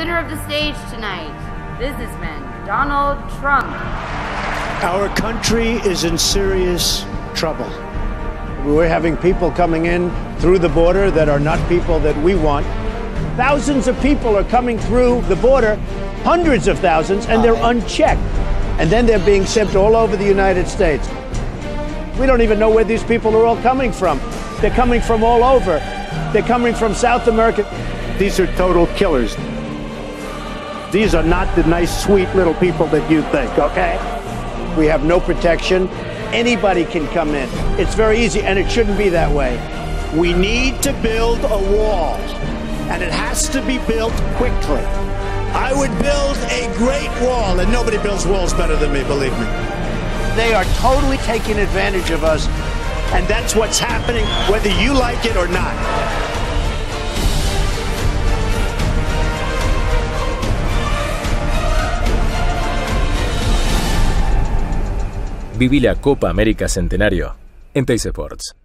center of the stage tonight, businessman Donald Trump. Our country is in serious trouble. We're having people coming in through the border that are not people that we want. Thousands of people are coming through the border, hundreds of thousands, and they're unchecked. And then they're being sent all over the United States. We don't even know where these people are all coming from. They're coming from all over. They're coming from South America. These are total killers. These are not the nice, sweet little people that you think, okay? We have no protection. Anybody can come in. It's very easy, and it shouldn't be that way. We need to build a wall, and it has to be built quickly. I would build a great wall, and nobody builds walls better than me, believe me. They are totally taking advantage of us, and that's what's happening, whether you like it or not. Viví la Copa América Centenario en Teis Sports.